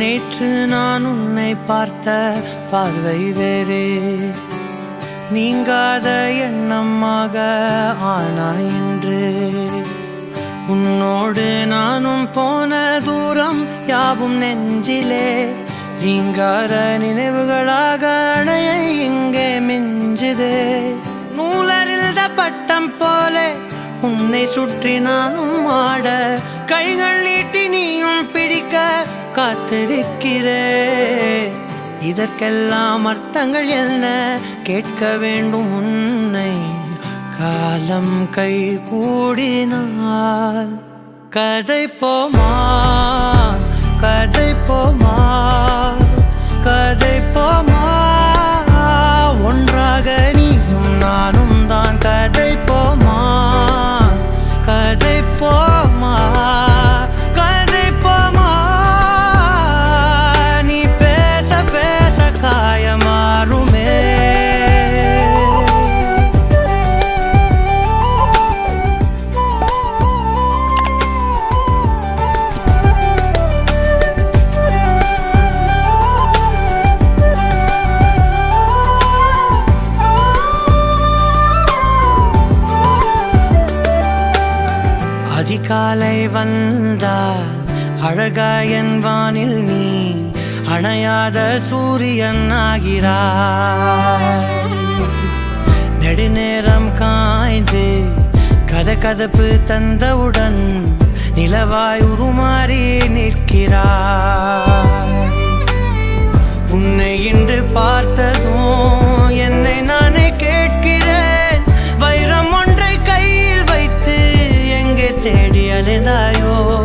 நேற்று நான் உன்னை பார்த்த பார்வை வேறே. நீங்காத எண்ணமாக ஆனாய் இன்று. உன்னோடு நானும் போன தூரம் யாவும் நெஞ்சிலே. நீங்கார நினைவுகளாக அணைய இங்கே மிஞ்சுதே. நூலறிந்த பட்டம் போலே உன்னை சுற்றி நானும் ஆட. கைகள் நீட்டி நீயும் பிடிக்க காத்திருக்கிறேன். இதற்கெல்லாம் அர்த்தங்கள் என்ன? கேட்க வேண்டும் உன்னை. காலம் கை கூடினால் கதை போமா காலை வந்தால் அழகாயன் வானில் நீ அணையாத சூரியன் ஆகிறாய். நெடுநேரம் காய்ந்து கதகதப்பு தந்தவுடன் நிலவாய் உருமாறி நிற்கிறாய். உன்னை இன்று பார்த்ததும் என்னை நானே கேட்கிறேன். வைரம் ஒன்றை கையில் வைத்து எங்கே தேடி maninayo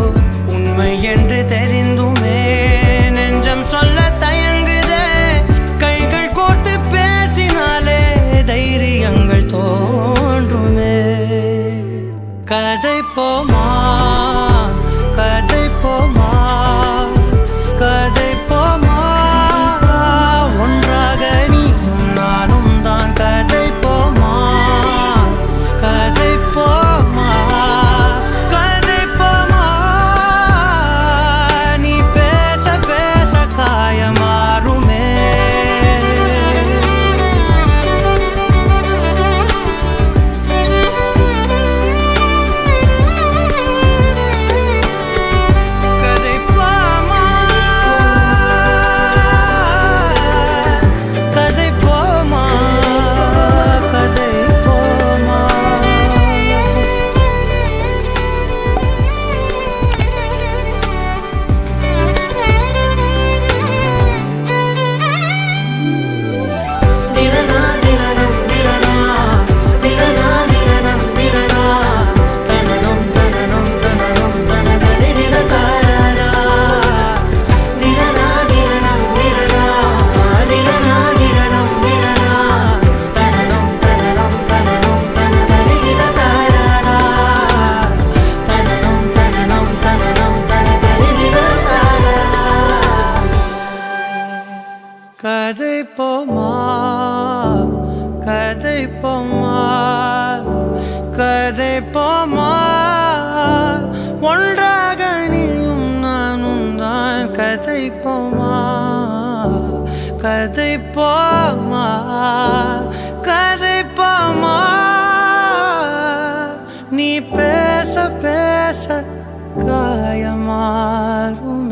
கதை போமா கதை போமா ஒன்றாக நீயும் நானும் தான் கதை போமா கதை போமா கதை போமா நீ பேச பேச காயமாறும்.